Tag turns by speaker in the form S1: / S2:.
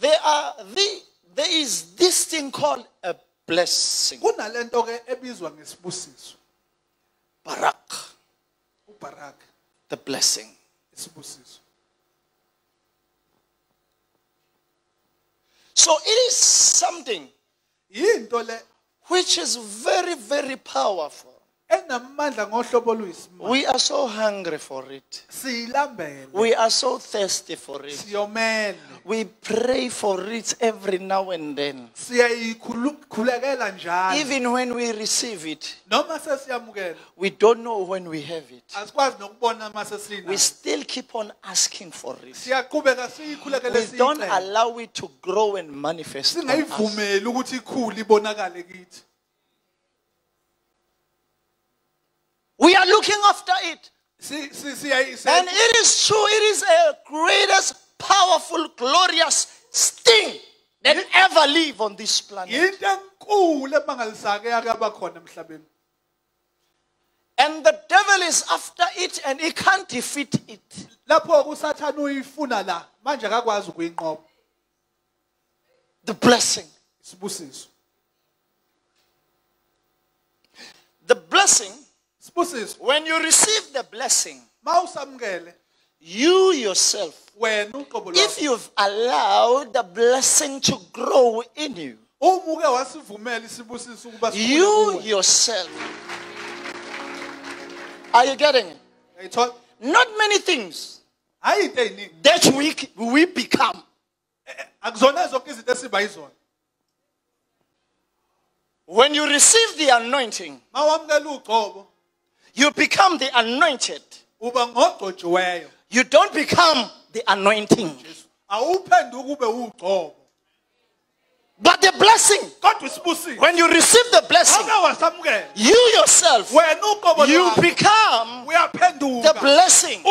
S1: There are the, there is this thing called a blessing.
S2: kunalento ke ebizwa ngesibusiso
S1: Barak,
S2: ubarak
S1: the blessing.
S2: isibusiso
S1: So it is something
S2: yinto le
S1: which is very, very powerful.
S2: Enamandla ngohlobo oluyisimanga
S1: We are so hungry for it. We are so thirsty for it.
S2: siyomele
S1: We pray for it every now and then.
S2: siyayikhulekela njalo
S1: Even when we receive it,
S2: noma sesiyamukela
S1: we don't know when we have it.
S2: asikwazi nokubona uma
S1: We still keep on asking for it.
S2: siyaqhubeka siyikhulekele
S1: We don't
S2: siyicele.
S1: allow it to grow and manifest. on us.
S2: singayivumeli ukuthi ikhule ibonakale kithi
S1: We are looking after it.
S2: Si- si- siyayi- siyayi-
S1: And it is true, it is a greatest, powerful, glorious thing that ever live on this planet.
S2: yinto enkulu emangalisayo eyake yaba khona emhlabeni
S1: And the devil is after it and he can't defeat it.
S2: lapho kusathana uyifuna la manje akakwazi ukuyinqoba
S1: The blessing. The blessing, when you receive the blessing, you yourself, if you've allowed the blessing to grow in you,
S2: uma uke wasivumela isibusiso ukuba sikhule
S1: you yourself, are you getting it? Not many things that we, we become.
S2: Eh, eh, akuzona zonke izinto esiba yizona.
S1: When you receive the anointing,
S2: ma wamukela ugcobo
S1: you become the anointed. You don't become the anointing.
S2: awuphenduki ube ugcobo
S1: But the blessing, when you receive the blessing, you yourself, you become the blessing.